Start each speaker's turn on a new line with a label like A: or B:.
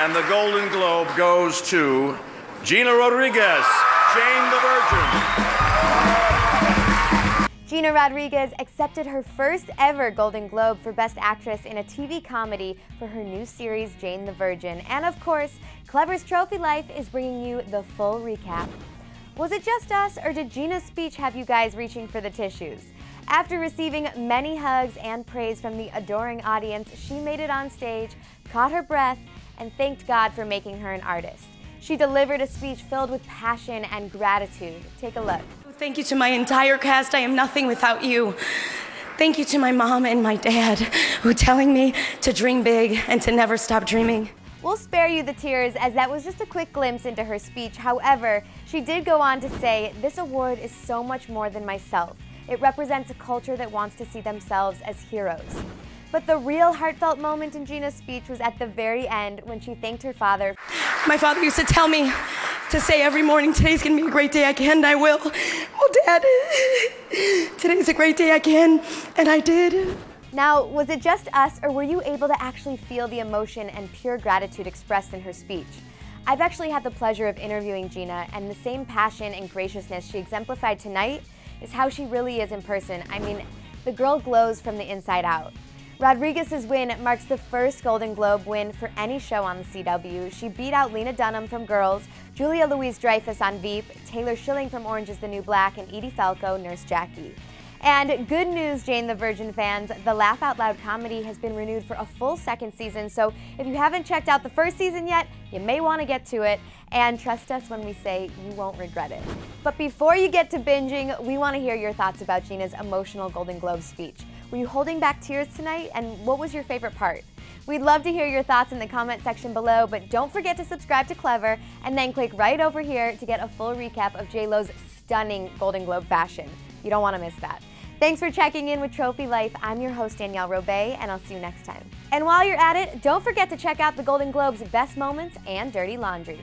A: And the Golden Globe goes to Gina Rodriguez, Jane the Virgin.
B: Gina Rodriguez accepted her first ever Golden Globe for Best Actress in a TV comedy for her new series, Jane the Virgin. And of course, Clevver's Trophy Life is bringing you the full recap. Was it just us, or did Gina's speech have you guys reaching for the tissues? After receiving many hugs and praise from the adoring audience, she made it on stage, caught her breath, and thanked God for making her an artist. She delivered a speech filled with passion and gratitude. Take a look.
C: Thank you to my entire cast. I am nothing without you. Thank you to my mom and my dad who telling me to dream big and to never stop dreaming.
B: We'll spare you the tears as that was just a quick glimpse into her speech. However, she did go on to say, This award is so much more than myself. It represents a culture that wants to see themselves as heroes. But the real heartfelt moment in Gina's speech was at the very end when she thanked her father.
C: My father used to tell me to say every morning, today's gonna be a great day, I can, I will. Well, Dad, today's a great day, I can, and I did.
B: Now, was it just us, or were you able to actually feel the emotion and pure gratitude expressed in her speech? I've actually had the pleasure of interviewing Gina, and the same passion and graciousness she exemplified tonight is how she really is in person. I mean, the girl glows from the inside out. Rodriguez's win marks the first Golden Globe win for any show on the CW. She beat out Lena Dunham from Girls, Julia Louis-Dreyfus on Veep, Taylor Schilling from Orange is the New Black, and Edie Falco, Nurse Jackie. And good news, Jane the Virgin fans, the Laugh Out Loud comedy has been renewed for a full second season, so if you haven't checked out the first season yet, you may want to get to it, and trust us when we say you won't regret it. But before you get to binging, we want to hear your thoughts about Gina's emotional Golden Globe speech. Were you holding back tears tonight, and what was your favorite part? We'd love to hear your thoughts in the comment section below, but don't forget to subscribe to Clevver and then click right over here to get a full recap of JLo's stunning Golden Globe fashion. You don't want to miss that. Thanks for checking in with Trophy Life. I'm your host, Danielle Robay, and I'll see you next time. And while you're at it, don't forget to check out the Golden Globe's best moments and dirty laundry.